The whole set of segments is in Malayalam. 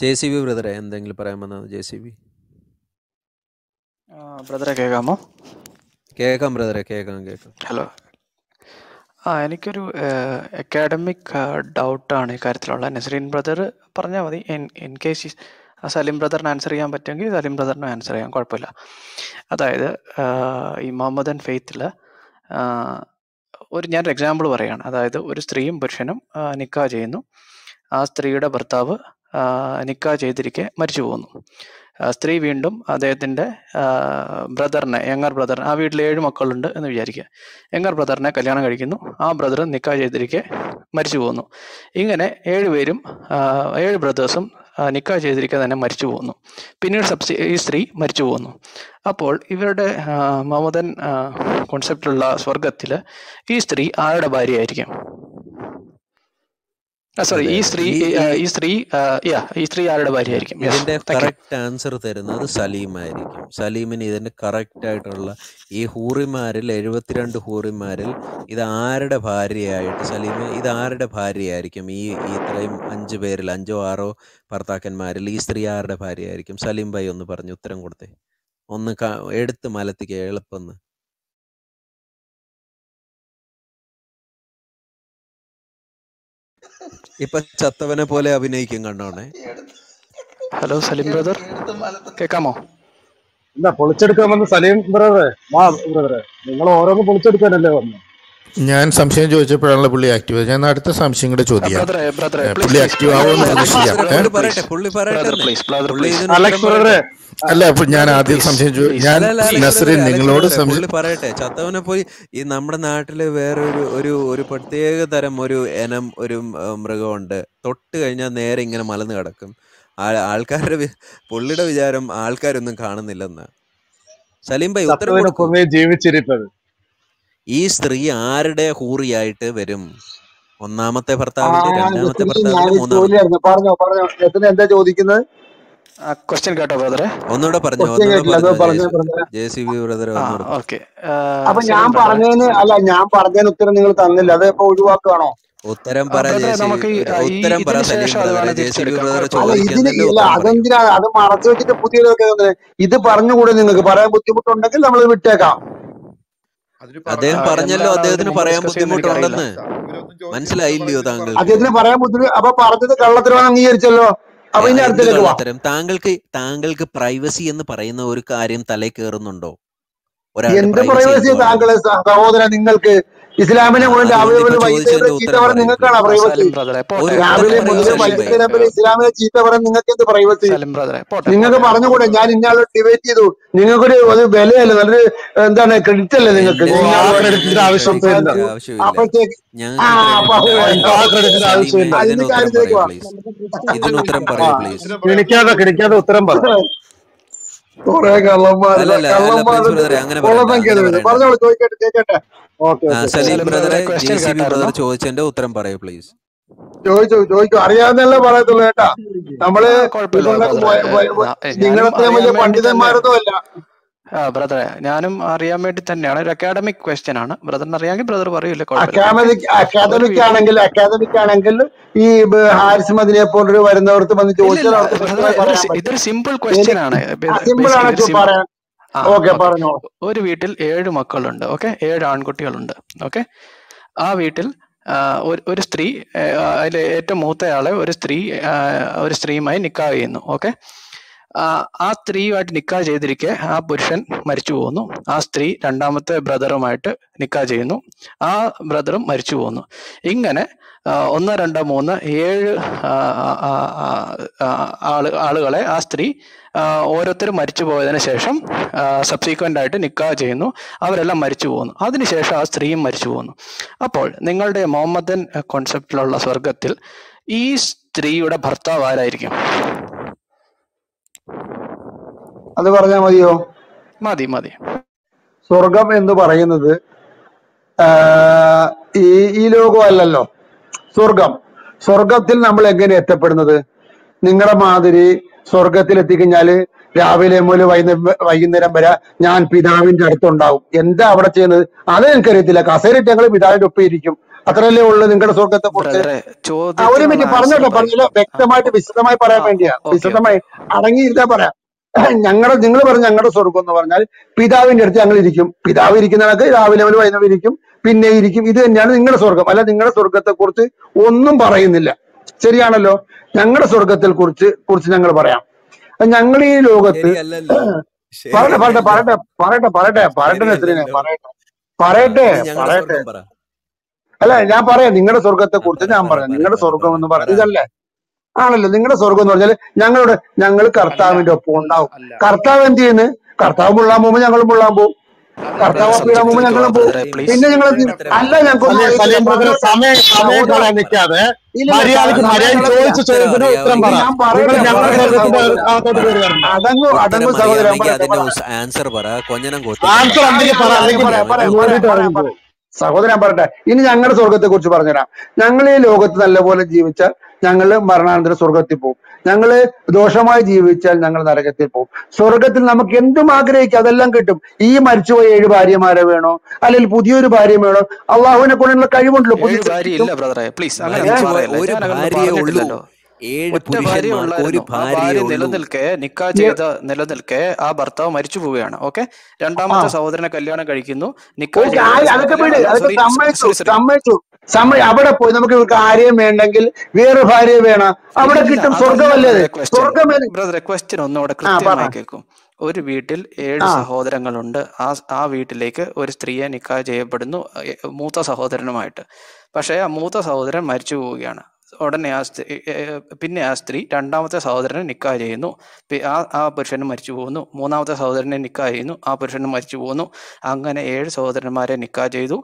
ജെ സി ബി ബ്രദറെ എന്തെങ്കിലും പറയാൻ വന്നത് ജെ സി ബി? ബ്രദറെ കേൾക്കാമോ? കേൾക്കാം ബ്രദറെ കേൾക്കാം കേൾക്കാം. ഹലോ. ആ എനിക്കൊരു അക്കാഡമിക് ഡൗട്ടാണ് ഈ കാര്യത്തിലുള്ള നസറീൻ ബ്രദർ പറഞ്ഞാൽ മതി. ഇൻ കെ കേസ് സലീം ബ്രദറിന് ആൻസർ ചെയ്യാൻ പറ്റുമെങ്കിൽ സലീം ബ്രദറിന് ആൻസർ ചെയ്യാം. കുഴപ്പമില്ല. അതായത് ഈ മുഹമ്മദൻ ഫെയ്ത്തിൽ ഒരു ഞാനൊരു എക്സാമ്പിൾ പറയുകയാണ് അതായത് ഒരു സ്ത്രീയും പുരുഷനും നിക്കാ ചെയ്യുന്നു. ആ സ്ത്രീയുടെ ഭർത്താവ് ആ, നിക്കാഹ് ചെയ്തിരിക്കെ മരിച്ചു പോകുന്നു. സ്ത്രീ വീണ്ടും അദ്ദേഹത്തിന്റെ ബ്രദറിനെ യങ്ങർ ബ്രദർ ആ വീട്ടിൽ ഏഴ് മക്കളുണ്ട് എന്ന് വിചാരിക്കുക. യങ്ങർ ബ്രദറിനെ കല്യാണം കഴിക്കുന്നു. ആ ബ്രദർ നിക്കാ ചെയ്തിരിക്കെ മരിച്ചു പോകുന്നു. ഇങ്ങനെ ഏഴുപേരും ഏഴ് ബ്രദേഴ്സും നിക്കാ ചെയ്തിരിക്കെ തന്നെ മരിച്ചു പോകുന്നു. പിന്നീട് സബ്സി ഈ സ്ത്രീ മരിച്ചു പോകുന്നു. അപ്പോൾ ഇവരുടെ മമതൻ കോൺസെപ്റ്റിലുള്ള സ്വർഗത്തിൽ ഈ സ്ത്രീ ആരുടെ ഭാര്യയായിരിക്കും? സോറി ഈ സ്ത്രീ ഈ സ്ത്രീ യാ ഈ സ്ത്രീ ആരുടെ ഭാര്യയായിരിക്കും? ഇതിന്റെ കറക്റ്റ് ആൻസർ തരുന്നത് സലീമായിരിക്കും. സലീമിന് ഇതിന്റെ കറക്റ്റ് ആയിട്ടുള്ള ഈ ഹൂറിമാരിൽ എഴുപത്തിരണ്ട് ഹൂറിമാരിൽ ഇത് ആരുടെ ഭാര്യയായിട്ട് സലീമ ഇത് ആരുടെ ഭാര്യയായിരിക്കും? ഈ ഇത്രയും അഞ്ച് പേരിൽ അഞ്ചോ ആറോ ഭർത്താക്കന്മാരിൽ ഈ സ്ത്രീ ആരുടെ ഭാര്യയായിരിക്കും? സലീം ഭായി ഒന്ന് പറഞ്ഞു ഉത്തരം കൊടുത്തേ. ഒന്ന് എടുത്ത് മലത്തിക്ക് എളുപ്പം ഇപ്പൊ ചത്തവനെ പോലെ അഭിനയിക്കും കണ്ടോണേ. ഹലോ സലീം ബ്രദർ കേക്കാമോ? എന്താ പൊളിച്ചെടുക്കാൻ വന്ന സലീം ബ്രദറെ വാ ബ്രദറെ നിങ്ങൾ ഓരോന്ന് പൊളിച്ചെടുക്കാനല്ലേ വന്നു. ഞാൻ സംശയം ചോദിച്ചപ്പോഴാണല്ലോ പുള്ളി ആക്റ്റീവ് ഞാൻ അടുത്ത സംശയം കൂടെ ചോദിക്കാം. പുള്ളി ആക്റ്റീവ് ആവുമെന്ന് പ്രതീക്ഷിക്കാം അല്ല? അപ്പൊ ഞാൻ ആദ്യം സംശയം ഞാൻ നസറിൻ നിങ്ങളോട് പറയട്ടെ. ചത്തവനെ പോയി ഈ നമ്മുടെ നാട്ടിൽ വേറൊരു ഒരു ഒരു ഒരു പ്രത്യേക തരം ഒരു ഇനം ഒരു മൃഗമുണ്ട്. തൊട്ട് കഴിഞ്ഞാൽ നേരെ ഇങ്ങനെ മലന്ന് കിടക്കും. ആ- ആൾക്കാരുടെ പുള്ളിയുടെ വിചാരം ആൾക്കാരൊന്നും കാണുന്നില്ലെന്ന്. സലീം ഭായി ഉത്തരം ജീവിച്ചിരിപ്പത്. ഈ സ്ത്രീ ആരുടെ ഹൂറിയായിട്ട് വരും? ഒന്നാമത്തെ ഭർത്താവിന്റെ രണ്ടാമത്തെ ഭർത്താവിന്റെ എന്താ ചോദിക്കുന്നത്? ക്വസ്റ്റ്യൻ കേട്ടോ ബ്രദറെ ഒന്നുകൂടെ പറഞ്ഞു J C B brother okay അപ്പൊ ഞാൻ പറഞ്ഞതിന് അല്ല ഞാൻ പറഞ്ഞതിന് ഉത്തരം നിങ്ങൾ തന്നില്ല. അത് ഇപ്പൊ ഒഴിവാക്കുകയാണോ ഉത്തരം പറ ഉത്തരം പറ അതെന്തിനാ അത് മറച്ചു വെച്ചിട്ട് പുതിയതൊക്കെ ഇത് പറഞ്ഞുകൂടെ നിങ്ങൾക്ക്? പറയാൻ ബുദ്ധിമുട്ടുണ്ടെങ്കിൽ നമ്മൾ വിട്ടേക്കാം. അദ്ദേഹം പറഞ്ഞല്ലോ അദ്ദേഹത്തിന് പറയാൻ ബുദ്ധിമുട്ടുണ്ടെന്ന്. മനസ്സിലായില്ലയോ താങ്കൾ അദ്ദേഹത്തിന് പറയാൻ ബുദ്ധിമുട്ട് അപ്പൊ പറഞ്ഞത് കള്ളത്തരമാണ് അംഗീകരിച്ചല്ലോ. കള്ളത്തരം. താങ്കൾക്ക് താങ്കൾക്ക് പ്രൈവസി എന്ന് പറയുന്ന ഒരു കാര്യം തലേ കയറുന്നുണ്ടോ ഒരാൾ പ്രൈവസി താങ്കളെ സഹോദര സഹോദരൻ നിങ്ങൾക്ക് ഇസ്ലാമിനെ മുഴുവൻ രാവിലെ മുതൽ വൈകുന്നേരം ചീത്ത പറയാൻ നിങ്ങൾക്കാണ് പ്രൈവസി രാവിലെ മുതൽ വൈകുന്നേരം വരെ ഇസ്ലാമിനെ ചീത്ത പറയാൻ നിങ്ങൾക്ക് എന്ത് പ്രൈവസി നിങ്ങൾക്ക് പറഞ്ഞുകൂടെ? ഞാൻ ഇന്നാളെ ഡിബേറ്റ് ചെയ്തു. നിങ്ങൾക്കൊരു ഒരു വിലയല്ല? നല്ലൊരു എന്താണ് ക്രെഡിറ്റ് അല്ലേ നിങ്ങൾക്ക്? ആവശ്യമില്ല. അപ്പോഴത്തേക്ക് ക്രെഡിറ്റ് അതിന്റെ കാര്യത്തിലേക്ക് ഉത്തരം പറ. കുറെ കള്ളന്മാര് പറയണ്ട പറഞ്ഞോളൂ ചോദിക്കട്ടെ ഓക്കെ സലീം സലിം ബ്രദറെ ബ്രദറെ ജെ സി ബി ബ്രദർ ചോദിച്ചതിന്റെ ഉത്തരം പറയൂ പ്ലീസ് ചോദിച്ചു ചോദിച്ചു അറിയാവുന്നല്ലേ പറയത്തുള്ളൂ കേട്ടാ. നമ്മൾ നിങ്ങളത്രയും വലിയ അറിയാൻ വേണ്ടി തന്നെ പണ്ഡിതന്മാരൊന്നും അല്ല ആ ബ്രദറെ ഞാനും അറിയാൻ വേണ്ടി തന്നെയാണ്. ഒരു അക്കാഡമിക് ക്വസ്റ്റ്യൻ ആണ്. ബ്രദറിന് അറിയാമെങ്കിൽ ബ്രദർ പറയൂല അക്കാഡമിക് അക്കാദമിക് അക്കാദമിക് ആണെങ്കിൽ അക്കാദമിക് ആണെങ്കിൽ ഈ ഹാരിസ് മദിനെ പോലൊരു വരുന്നവർക്ക് വന്ന് ചോദിച്ചാൽ ഇതൊരു സിമ്പിൾ ക്വസ്റ്റ്യൻ ആണ്. സിമ്പിൾ ആണ് പറയാൻ. ഒരു വീട്ടിൽ ഏഴ് മക്കളുണ്ട് ഓക്കെ? ഏഴ് ആൺകുട്ടികളുണ്ട് ഓക്കെ? ആ വീട്ടിൽ ഒരു സ്ത്രീ അതിൽ ഏറ്റവും മൂത്തയാളെ ഒരു സ്ത്രീ ഒരു സ്ത്രീയുമായി നിക്കാഹ് ചെയ്യുന്നു ഓക്കെ? ആ സ്ത്രീയുമായിട്ട് നിക്കാഹ് ചെയ്തിരിക്കെ ആ പുരുഷൻ മരിച്ചു പോകുന്നു ആ സ്ത്രീ രണ്ടാമത്തെ ബ്രദറുമായിട്ട് നിക്കാഹ് ചെയ്യുന്നു. ആ ബ്രദറും മരിച്ചു പോകുന്നു ഇങ്ങനെ ഒന്ന് രണ്ട് മൂന്ന് ഏഴ് ആൾ ആളുകളെ ആ സ്ത്രീ ആ, ഓരോരുത്തരും മരിച്ചു പോയതിനു ശേഷം സബ്സീക്വന്റ് ആയിട്ട് നിക്കാ ചെയ്യുന്നു. അവരെല്ലാം മരിച്ചു പോകുന്നു അതിനുശേഷം ആ സ്ത്രീയും മരിച്ചു പോകുന്നു അപ്പോൾ നിങ്ങളുടെ മുഹമ്മദൻ കോൺസെപ്റ്റിലുള്ള സ്വർഗത്തിൽ ഈ സ്ത്രീയുടെ ഭർത്താവ് ആരായിരിക്കും? അത് പറഞ്ഞാൽ മതിയോ? മതി മതി. സ്വർഗം എന്ന് പറയുന്നത് ഈ ഈ ലോകം അല്ലല്ലോ. സ്വർഗം സ്വർഗത്തിൽ നമ്മൾ എങ്ങനെ എത്തപ്പെടുന്നത്? നിങ്ങളുടെ മാതിരി സ്വർഗത്തിൽ എത്തിക്കഴിഞ്ഞാൽ രാവിലെ മുതൽ വൈകുന്നേരം വരെ ഞാൻ പിതാവിന്റെ അടുത്തുണ്ടാവും. എന്താ അവിടെ ചെയ്യുന്നത്? അത് എനിക്കറിയത്തില്ല. കസേരയിട്ട് ഞങ്ങൾ പിതാവിന്റെ ഒപ്പം ഇരിക്കും. അത്രല്ലേ ഉള്ളു നിങ്ങളുടെ സ്വർഗത്തെ കുറിച്ച്? അവരും എനിക്ക് ഒരു മിനിറ്റ് പറഞ്ഞോട്ടെ പറഞ്ഞല്ലോ. വ്യക്തമായിട്ട് വിശദമായി പറയാൻ വേണ്ടിയാ. വിശദമായി അടങ്ങിയിരുന്നാ പറയാം ഞങ്ങളുടെ നിങ്ങൾ പറഞ്ഞ ഞങ്ങളുടെ സ്വർഗം എന്ന് പറഞ്ഞാൽ പിതാവിന്റെ അടുത്ത് ഞങ്ങൾ ഇരിക്കും. പിതാവ് ഇരിക്കുന്ന കണക്ക് രാവിലെ മുതൽ വൈകുന്നേരം ഇരിക്കും. പിന്നെ ഇരിക്കും. ഇത് തന്നെയാണ് നിങ്ങളുടെ സ്വർഗം അല്ല നിങ്ങളുടെ സ്വർഗത്തെ കുറിച്ച് ഒന്നും പറയുന്നില്ല. ശരിയാണല്ലോ. ഞങ്ങളുടെ സ്വർഗത്തിൽ കുറിച്ച് കുറിച്ച് ഞങ്ങൾ പറയാം. ഞങ്ങൾ ഈ ലോകത്ത് പറയട്ടെ പറയട്ടെ പറയട്ടെ പറയട്ടെ പറയട്ടെ പറയട്ടെ പറയട്ടെ പറയട്ടെ പറയട്ടെ. അല്ല ഞാൻ പറയാം നിങ്ങളുടെ സ്വർഗത്തെ കുറിച്ച് ഞാൻ പറയാം നിങ്ങളുടെ സ്വർഗം എന്ന് പറയാം. പറഞ്ഞ ഇതല്ലേ ആണല്ലോ നിങ്ങളുടെ സ്വർഗം എന്ന് പറഞ്ഞാൽ ഞങ്ങളുടെ ഞങ്ങൾ കർത്താവിന്റെ ഒപ്പം ഉണ്ടാവും കർത്താവ് എന്ത് ചെയ്യുന്നു? കർത്താവ് മുള്ളാൻ പോകുമ്പോ ഞങ്ങൾ മുള്ളാൻ പോകും. കർത്താവ് പോകും പിന്നെ ഞങ്ങൾ അല്ല പറഞ്ഞോട്ടെ സമയം സമയം കളയാൻ നിൽക്കാതെ മര്യാദയ്ക്ക് മര്യാദ ചോദിച്ച ഉത്തരം ചോദ്യത്തിന് ഉത്തരം ഞാൻ നിങ്ങൾ പറയട്ടെ ഞങ്ങളുടെ പറയട്ടെ സ്വർഗത്തിന്റെ സഹോദര അകത്തോട്ട് കയറി അടങ്ങു അടങ്ങു സഹോദര ഞാൻ അറിയാമെങ്കിൽ പറയട്ടെ അതിന്റെ ആൻസർ പറ. കൊഞ്ഞനം ആൻസർ സഹോദരൻ പറയട്ടെ. ഇനി ഞങ്ങളുടെ സ്വർഗത്തെ കുറിച്ച് പറഞ്ഞുതരാം. ഞങ്ങൾ ഈ ലോകത്ത് നല്ലപോലെ ജീവിച്ചാൽ ഞങ്ങൾ മരണാനന്തര സ്വർഗത്തിൽ പോകും. ഞങ്ങൾ ദോഷമായി ജീവിച്ചാൽ ഞങ്ങൾ നരകത്തിൽ പോകും. സ്വർഗത്തിൽ നമുക്ക് എന്തും ആഗ്രഹിക്കാം അതെല്ലാം കിട്ടും. ഈ മരിച്ചുപോയ ഏഴ് ഭാര്യമാരെ വേണോ? അല്ലെങ്കിൽ പുതിയൊരു ഭാര്യ വേണോ? അള്ളാഹുവിനെ കൊണ്ടുള്ള കഴിവുണ്ടല്ലോ. പുതിയ ഏഴ് ഒന്നും ഒരു ഭാര്യ നിലനിൽക്കെ നിക്കാ ചെയ്ത നിലനിൽക്കെ ആ ഭർത്താവ് മരിച്ചു പോവുകയാണ്. ഓക്കെ? രണ്ടാമത്തെ സഹോദരനെ കല്യാണം കഴിക്കുന്നു. നിക്കാ അവിടെ പോയി നമുക്ക് ഇവർക്ക് ആരെയും വേണ്ടെങ്കിൽ വേറെ ഭാര്യ വേണം. അവിടെ കിട്ടും സ്വർഗമല്ലേ സ്വർഗമേ ബ്രദറെ ക്വസ്റ്റ്യൻ ഒന്നുകൂടെ കൃത്യമായി കേൾക്കും. ഒരു വീട്ടിൽ ഏഴ് സഹോദരങ്ങളുണ്ട്. ആ ആ വീട്ടിലേക്ക് ഒരു സ്ത്രീയെ നിക്കാ ചെയ്യപ്പെടുന്നു മൂത്ത സഹോദരനുമായിട്ട്. പക്ഷേ ആ മൂത്ത സഹോദരൻ മരിച്ചു പോവുകയാണ്. ഉടനെ ആ സ്ത്രീ പിന്നെ ആ സ്ത്രീ രണ്ടാമത്തെ സഹോദരനെ നിക്കാ ചെയ്യുന്നു. ആ ആ പുരുഷനും മരിച്ചു പോകുന്നു. മൂന്നാമത്തെ സഹോദരനെ നിക്കാ ചെയ്യുന്നു. ആ പുരുഷനും മരിച്ചു പോകുന്നു. അങ്ങനെ ഏഴ് സഹോദരന്മാരെ നിക്കാ ചെയ്തു.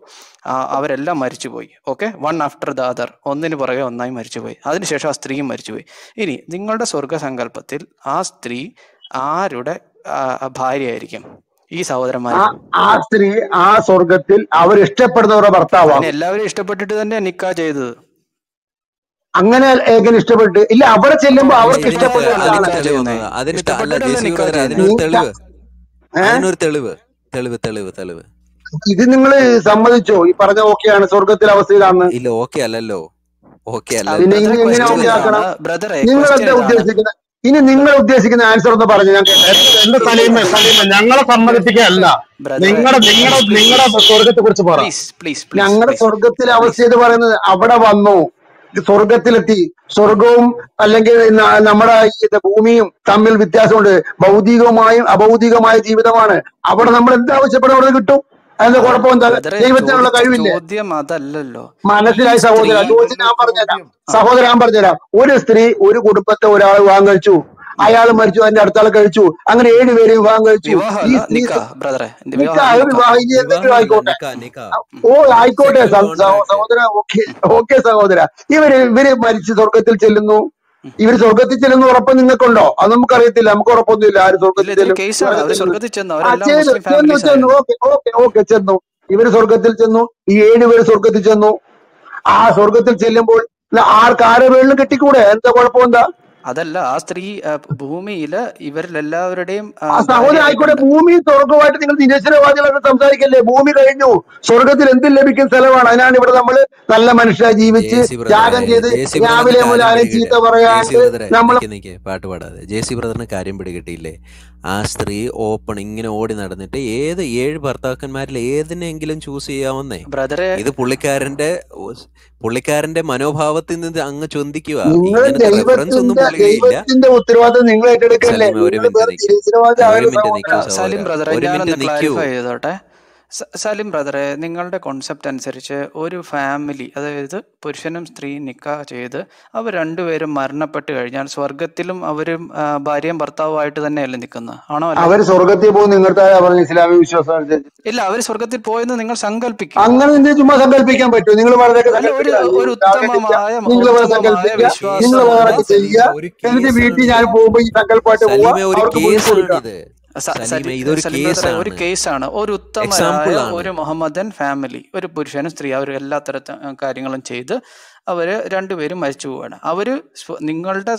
അവരെല്ലാം മരിച്ചുപോയി. Okay? One after the other. ഒന്നിന് പുറകെ ഒന്നായി മരിച്ചുപോയി. അതിനുശേഷം ആ സ്ത്രീയും മരിച്ചുപോയി. ഇനി നിങ്ങളുടെ സ്വർഗസങ്കല്പത്തിൽ ആ സ്ത്രീ ആരുടെ ഭാര്യ ഭാര്യയായിരിക്കും? ഈ സഹോദരന്മാർ ആ സ്ത്രീ ആ സ്വർഗത്തിൽ അവർ ഇഷ്ടപ്പെടുന്നവരുടെ ഭർത്താവാണ് എല്ലാവരും ഇഷ്ടപ്പെട്ടിട്ട് തന്നെ നിക്കാ ചെയ്തത്. അങ്ങനെ എങ്ങനെ ഇഷ്ടപ്പെട്ട് ഇല്ല അവിടെ ചെല്ലുമ്പോ അവർക്ക് ഇഷ്ടപ്പെട്ട ഇത് നിങ്ങൾ സമ്മതിച്ചോ? ഈ പറഞ്ഞ ഓക്കെയാണ് സ്വർഗത്തിൽ അവസ്ഥയിലാണ് ഇല്ല ഓക്കെ അല്ലല്ലോ. ഓക്കെ ഇതാണ് ഉദ്ദേശിക്കുന്നത് ഇനി നിങ്ങൾ ഉദ്ദേശിക്കുന്ന ആൻസർ ഒന്ന് പറഞ്ഞു ഞാൻ എന്റെ സലീമ സലീമ ഞങ്ങളെ സമ്മതിപ്പിക്കുകയല്ല. നിങ്ങളുടെ നിങ്ങളുടെ നിങ്ങളുടെ സ്വർഗത്തെ കുറിച്ച് പറ. പ്ലീസ് പ്ലീസ് പ്ലീസ് ഞങ്ങളുടെ സ്വർഗത്തിലെ അവസ്ഥ എന്ന് പറയുന്നത് അവിടെ വന്നു. സ്വർഗത്തിലെത്തി സ്വർഗവും അല്ലെങ്കിൽ നമ്മുടെ ഈ ഭൂമിയും തമ്മിൽ വ്യത്യാസമുണ്ട്. ഭൗതികമായും അഭൗതികമായ ജീവിതമാണ്. അവിടെ നമ്മൾ എന്ത് ആവശ്യപ്പെടും അവിടെ കിട്ടും? അതിന്റെ അതല്ല കുഴപ്പം എന്താ ബ്രദറെ ദൈവത്തിനുള്ള കഴിവില്ലേ മനസ്സിലായി സഹോദരൻ സഹോദര ഞാൻ പറഞ്ഞുതരാം. സഹോദരൻ പറഞ്ഞുതരാം. ഒരു സ്ത്രീ ഒരു കുടുംബത്തെ ഒരാൾ വാങ്ങിച്ചു. അയാൾ മരിച്ചു അതിന്റെ അടുത്താൾ കഴിച്ചു. അങ്ങനെ ഏഴുപേര് വിവാഹം കഴിച്ചു. വിവാഹം ഇനി എന്തെങ്കിലും വിവാഹമല്ല ആയിക്കോട്ടെ. ഓ ആയിക്കോട്ടെ സഹോദര ഓക്കെ ഓക്കെ സഹോദര. ഇവർ ഇവർ മരിച്ച് സ്വർഗത്തിൽ ചെല്ലുന്നു. ഇവർ സ്വർഗത്തിൽ ചെല്ലുന്ന ഉറപ്പ് നിങ്ങൾക്കുണ്ടോ? അത് നമുക്കറിയത്തില്ല നമുക്ക് ഉറപ്പൊന്നുമില്ല. ആര് ഇല്ല സ്വർഗത്തിൽ ചെല്ലും? ചെന്നു. ഓക്കെ ഓക്കെ ഓക്കെ ചെന്നു. ഇവർ സ്വർഗത്തിൽ ചെന്നു. ഈ ഏഴുപേര് സ്വർഗത്തിൽ ചെന്നു. ആ സ്വർഗത്തിൽ ചെല്ലുമ്പോൾ ആർക്ക് ആരെ വേളിലും കെട്ടിക്കൂടെ? എന്താ കുഴപ്പം എന്താ? അതല്ല ആ സ്ത്രീ ഭൂമിയിൽ ഇവരിലെല്ലാവരുടെയും സഹോദരൻ ആയിക്കോട്ടെ ഭൂമി സ്വർഗമായിട്ട് നിങ്ങൾ നിരക്ഷരവാദികളൊക്കെ സംസാരിക്കല്ലേ? ഭൂമി കഴിഞ്ഞു. സ്വർഗത്തിൽ എന്തും ലഭിക്കുന്ന സ്ഥലമാണ്. അതിനാണ് ഇവിടെ നമ്മൾ നല്ല മനുഷ്യരായി ജീവിച്ച് ജെ സി ബ്രദറെ ത്യാഗം ചെയ്ത് രാവിലെ മുതൽ ആരെയും ചീത്ത പറയാണ്ട് നമ്മൾ പാട്ട് പാടാതെ. ജെ സി ബ്രദറിന് കാര്യം പിടികിട്ടിയില്ലേ? ആ സ്ത്രീ ഓപ്പൺ ഇങ്ങനെ ഓടി നടന്നിട്ട് ഏത് ഏഴ് ഭർത്താക്കന്മാരിൽ ഏതിനെങ്കിലും ചൂസ് ചെയ്യാവുന്നേ? ബ്രദറെ ഇത് പുള്ളിക്കാരന്റെ പുള്ളിക്കാരന്റെ മനോഭാവത്തിൽ നിന്ന് അങ്ങ് ചൊന്തിക്കുക. ദൈവത്തിന്റെ ഉത്തരവാദിത്വം നിങ്ങൾ ഏറ്റെടുക്കല്ലേ? ഒരു മിനിറ്റ് ആകരുത് മിനിറ്റ് സഹോദര സലിം സഹോദര. ബ്രദറെ ഒരു മിനിറ്റ് സലിം ബ്രദറെ നിങ്ങളുടെ കോൺസെപ്റ്റ് അനുസരിച്ച് ഒരു ഫാമിലി അതായത് പുരുഷനും സ്ത്രീ നിക്കാ ചെയ്ത് അവർ രണ്ടുപേരും മരണപ്പെട്ട് കഴിഞ്ഞാൽ സ്വർഗത്തിലും അവരും ഭാര്യയും ഭർത്താവുമായിട്ട് തന്നെയല്ലേ നിൽക്കുന്നത്? ആണോ അവർ സ്വർഗത്തിൽ പോകും നിങ്ങളുടെ പറഞ്ഞ ഇസ്ലാമിക വിശ്വാസം ഇല്ല അവർ സ്വർഗത്തിൽ പോയെന്ന് നിങ്ങൾ സങ്കല്പിക്കും. അങ്ങനെ ചുമ്മാ സങ്കല്പിക്കാൻ പറ്റും? നിങ്ങൾ ഒരു ഉത്തമമായ വിശ്വാസം എന്നിട്ട് വീട്ടിൽ ഞാൻ പോകുമ്പോൾ ഈ സങ്കല്പമായിട്ട് ഒരു കേസാണ്. ഒരു ഉത്തമ ഒരു മുഹമ്മദൻ ഫാമിലി ഒരു പുരുഷനും സ്ത്രീ അവർ എല്ലാ തരത്ത കാര്യങ്ങളും ചെയ്ത് അവർ രണ്ടുപേരും മരിച്ചു പോവാണ്. അവർ നിങ്ങളുടെ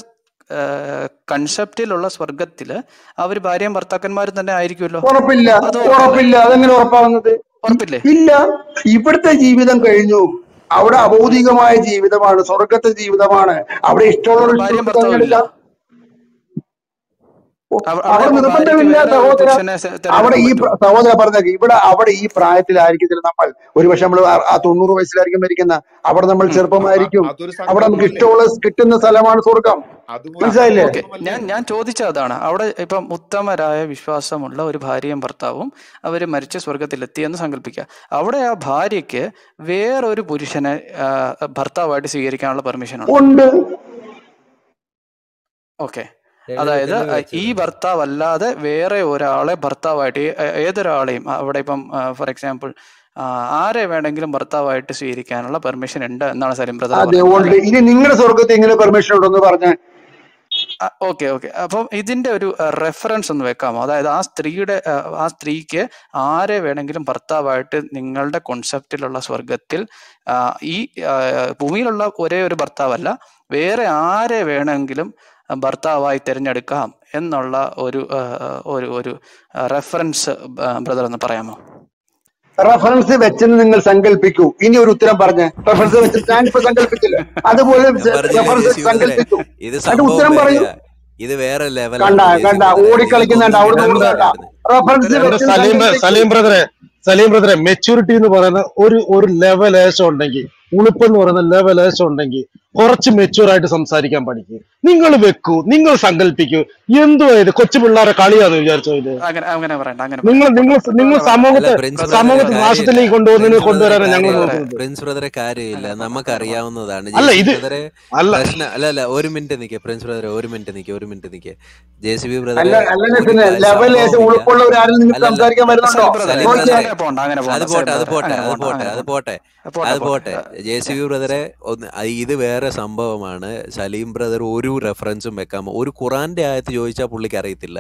കൺസെപ്റ്റിലുള്ള സ്വർഗത്തിൽ അവർ ഭാര്യയും ഭർത്താക്കന്മാരും തന്നെ ആയിരിക്കുമല്ലോ? ഉറപ്പില്ല. ഉറപ്പില്ല. അതെങ്ങനെ ഉറപ്പാവുന്നത് ഉറപ്പില്ലേ? ഇല്ല. ഇവിടുത്തെ ജീവിതം കഴിഞ്ഞു. അവിടെ അഭൗതികമായ ജീവിതമാണ് സ്വർഗത്തെ ജീവിതമാണ്. അവിടെ ഇഷ്ടമുള്ള ഭാര്യയും ഭർത്താവും ഇല്ല തിരഞ്ഞെടുക്കാം അവ- അവിടെ നിർബന്ധമില്ല സഹോദര അവിടെ ഈ സഹോദര പറഞ്ഞ ഇവിടെ അവിടെ ഈ പ്രായത്തിലായിരിക്കും നമ്മൾ. ഒരുപക്ഷെ നമ്മൾ ആ തൊണ്ണൂറ് വയസ്സിലായിരിക്കും മരിക്കുന്ന. അവിടെ നമ്മൾ ചെറുപ്പമായിരിക്കും. അവിടെ നമുക്ക് ഇഷ്ടമുള്ള കിട്ടുന്ന സ്ഥലമാണ് സ്വർഗം മനസ്സിലായില്ലേ? ഞാൻ ഞാൻ ചോദിച്ച അതാണ് അവിടെ ഇപ്പം ഉത്തമരായ വിശ്വാസമുള്ള ഒരു ഭാര്യയും ഭർത്താവും അവർ സ്വർഗത്തിലെത്തി എന്ന് സങ്കല്പിക്കുക. അവിടെ ആ ഭാര്യയ്ക്ക് വേറൊരു പുരുഷനെ ഭർത്താവായിട്ട് സ്വീകരിക്കാനുള്ള പെർമിഷൻ ഉണ്ട്. ഓക്കെ. അതായത് ഈ ഭർത്താവ് അല്ലാതെ വേറെ ഒരാളെ ഭർത്താവായിട്ട് ഏതൊരാളെയും അവിടെ ഇപ്പം ഫോർ എക്സാമ്പിൾ ആരെ വേണമെങ്കിലും ഭർത്താവായിട്ട് സ്വീകരിക്കാനുള്ള പെർമിഷൻ ഉണ്ട് എന്നാണ് സലിം പ്രതാപ് അതെ ഉണ്ട്. ഇനി നിങ്ങളുടെ സ്വർഗത്തിൽ ഇങ്ങനെ പെർമിഷൻ ഉണ്ടെന്ന് പറഞ്ഞ. Okay okay. അപ്പം ഇതിന്റെ ഒരു റെഫറൻസ് ഒന്ന് വെക്കാമോ? അതായത് ആ സ്ത്രീയുടെ ആ, ആ സ്ത്രീക്ക് ആരെ വേണമെങ്കിലും ഭർത്താവായിട്ട് നിങ്ങളുടെ കോൺസെപ്റ്റിലുള്ള സ്വർഗത്തിൽ ഈ ഭൂമിയിലുള്ള ഒരേ ഒരു ഭർത്താവല്ല വേറെ ആരെ വേണമെങ്കിലും ഭർത്താവായി തിരഞ്ഞെടുക്കാം എന്നുള്ള ഒരു ഒരു ഒരു റെഫറൻസ് ബ്രദർ എന്ന് പറയാമോ? റെഫറൻസ് വെച്ചെന്ന് നിങ്ങൾ സങ്കല്പിക്കൂ ഇനി ഒരു ഉത്തരം പറഞ്ഞേ. റെഫറൻസ് വെച്ച് ഞാനിപ്പോ സങ്കല്പിച്ചില്ല അതുപോലെ ഞാൻ പറഞ്ഞില്ലേ റെഫറൻസ് സങ്കല്പിച്ചു ഇത് ഉത്തരം പറയൂ. ഇത് വേറെ ലെവൽ കണ്ട കണ്ട. ബ്രദറെ ഓടിക്കളിക്കുന്നുണ്ട്. അവിടുന്ന് റെഫറൻസ് സലീം സലീം ബ്രദറെ സലീം ബ്രദറെ മെച്യൂരിറ്റി എന്ന് പറയുന്ന ഒരു ഒരു ലെവൽ ലെവലേശം ഉണ്ടെങ്കിൽ ഉളുപ്പെന്ന് പറയുന്ന ലെവലേശം ഉണ്ടെങ്കിൽ കുറച്ച് മെച്യൂർ ആയിട്ട് സംസാരിക്കാൻ പഠിക്കും. നിങ്ങൾ വെക്കൂ നിങ്ങൾ സങ്കല്പിക്കൂ. എന്തോ ഇത്? കൊച്ചു പിള്ളേരെ കളിയാന്ന് വിചാരിച്ചോ ഇത്? അങ്ങനെ അങ്ങനെ പറയണ്ട അങ്ങനെ നിങ്ങൾ നിങ്ങൾ നിങ്ങൾ സമൂഹത്തെ സമൂഹത്തെ നാശത്തിലേക്ക് കൊണ്ടുപോകുന്നതിന് കൊണ്ടുവരാനാണ് ഞങ്ങൾ പ്രിൻസ് ബ്രദറെ കാര്യമില്ല. നമുക്കറിയാവുന്നതാണ്. അല്ല ഇത് അല്ല. അല്ല അല്ല ഒരു മിനിറ്റ് നിക്കേ പ്രിൻസ് ബ്രദറെ ഒരു മിനിറ്റ് നിക്കേ ഒരു മിനിറ്റ് നിക്കേ. ജെ സി ബി ബ്രദർ അത് പോണ്ട പോട്ടെ അത് പോട്ടെ അത് പോട്ടെ അത് പോട്ടെ അത് ജെ സി ബി ബ്രദറെ ഒന്ന് ഇത് വേറെ സംഭവമാണ്. സലീം ബ്രദർ ഒരു റെഫറൻസും വെക്കാൻ ഒരു ഖുറാന്റെ ആയത്ത് ചോദിച്ചാൽ പുള്ളിക്ക് അറിയത്തില്ല.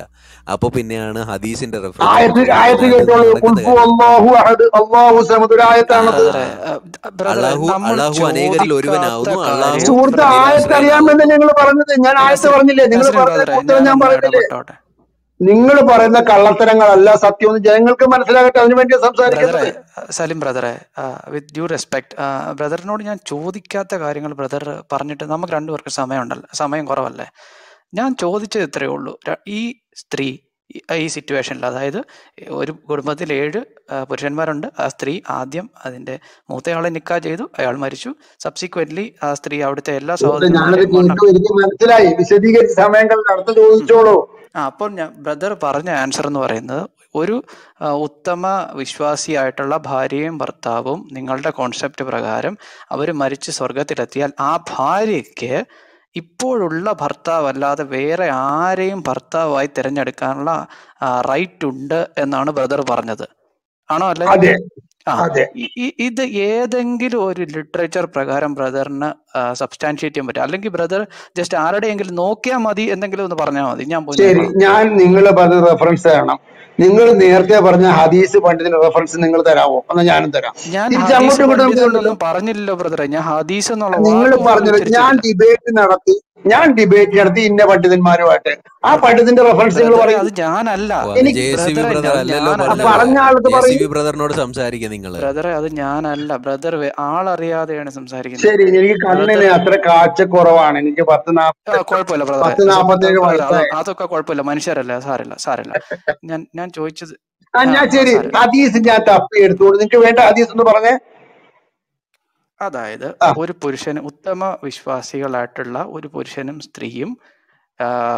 അപ്പൊ പിന്നെയാണ് ഹദീസിന്റെ റെഫറൻസ് അള്ളാഹു അനേകരിൽ ഒരുവനാവുന്നു. അള്ളാഹു അറിയാമെന്ന് ഞങ്ങൾ ആയത്ത് ആശ്രയമാകുന്നു നിങ്ങൾ പറഞ്ഞത്. ഞാൻ ആയത്ത് പറഞ്ഞില്ലേ? നിങ്ങൾ ഞാൻ ഇടപെട്ടോട്ടെ. നിങ്ങൾ പറയുന്ന കള്ളത്തരങ്ങളല്ല സത്യം എന്ന് ജനങ്ങൾക്ക് മനസ്സിലാകട്ടെ അതിനു വേണ്ടി സംസാരിക്കുന്നത്. സലിം ബ്രദറെ വിത്ത് ഡ്യൂ റെസ്പെക്ട് ബ്രദറിനോട് ഞാൻ ചോദിക്കാത്ത കാര്യങ്ങൾ ബ്രദർ പറഞ്ഞിട്ട് നമുക്ക് രണ്ടുപേർക്ക് സമയമുണ്ടല്ലോ സമയം കുറവല്ലേ? ഞാൻ ചോദിച്ചത് ഇത്രയേ ഉള്ളൂ. ഈ സ്ത്രീ ഈ- സിറ്റുവേഷനിൽ അതായത് ഒരു കുടുംബത്തിൽ ഏഴ് പുരുഷന്മാരുണ്ട്. ആ സ്ത്രീ ആദ്യം അതിന്റെ മൂത്തയാളെ നിക്കാ ചെയ്തു. അയാൾ മരിച്ചു. സബ്സിക്വന്റ്ലി ആ സ്ത്രീ അവിടുത്തെ എല്ലാ മനസ്സിലായി. വിശദീകരിച്ച സമയങ്ങളിൽ അടുത്ത ചോദിച്ചോളൂ. ആ അപ്പോൾ ഞാൻ ബ്രദർ പറഞ്ഞ ആൻസർ എന്ന് പറയുന്നത് ഒരു ഉത്തമ ഉത്തമ വിശ്വാസിയായിട്ടുള്ള ഭാര്യയും ഭർത്താവും നിങ്ങളുടെ കോൺസെപ്റ്റ് പ്രകാരം അവർ മരിച്ച് സ്വർഗത്തിലെത്തിയാൽ ആ ഭാര്യയ്ക്ക് ഇപ്പോഴുള്ള ഭർത്താവ് അല്ലാതെ വേറെ ആരെയും ഭർത്താവായി തിരഞ്ഞെടുക്കാനുള്ള റൈറ്റ് ഉണ്ട് എന്നാണ് ബ്രദർ പറഞ്ഞത്. ആണോ അല്ലേ? ഇത് ഏതെങ്കിലും ഒരു ലിറ്ററേച്ചർ പ്രകാരം ബ്രദറിന് സബ്സ്റ്റാൻഷിയേറ്റ് ചെയ്യാൻ പറ്റും. അല്ലെങ്കിൽ ബ്രദർ ജസ്റ്റ് ആരുടെയെങ്കിലും നോക്കിയാൽ മതി എന്തെങ്കിലും ഒന്ന് പറഞ്ഞാൽ മതി. ഞാൻ ശരി ഞാൻ നിങ്ങൾ പറഞ്ഞ റെഫറൻസ് തരണം. നിങ്ങൾ നേരത്തെ പറഞ്ഞ ഹദീസ് പണ്ഡിതിന്റെ റെഫറൻസ് നിങ്ങൾ തരാമോ എന്നാ ഞാനും തരാം. ഞാൻ പറഞ്ഞില്ലല്ലോ ബ്രദറെ. ഞാൻ ഹദീസ് എന്നുള്ള നിങ്ങൾ പറഞ്ഞത് ഞാൻ ഡിബേറ്റ് നടത്തി ഞാൻ ഡിബേറ്റ് നടത്തി ഇന്ന പണ്ഡിതന്മാരുമായിട്ട്. ആ പണ്ഡിതന്റെ റെഫറൻസ് നിങ്ങൾ ബ്രദറെ പറയും. അത് ഞാനല്ല. പറഞ്ഞ ബി ബ്രദറിനോട് സംസാരിക്കുക നിങ്ങൾ. ബ്രദറെ അത് ഞാനല്ല. ബ്രദർ ആളറിയാതെയാണ് സംസാരിക്കുന്നത്. ശരി എനിക്ക് കണ്ണിന് അത്ര കാഴ്ച കുറവാണ് എനിക്ക് പത്ത് കുഴപ്പമില്ല ബ്രദറെ. അതൊക്കെ കുഴപ്പമില്ല. മനുഷ്യരല്ല സാരല്ല സാരല്ല. ഞാൻ ഞാൻ ചോദിച്ചത് ഞാൻ ശരി. അതീസ് ഞാൻ തപ്പി എടുത്തോളൂ നിങ്ങൾക്ക് വേണ്ട അതീസ് എന്ന് പറഞ്ഞേ. അതായത് ഒരു പുരുഷന് ഉത്തമ വിശ്വാസികളായിട്ടുള്ള ഒരു പുരുഷനും സ്ത്രീയും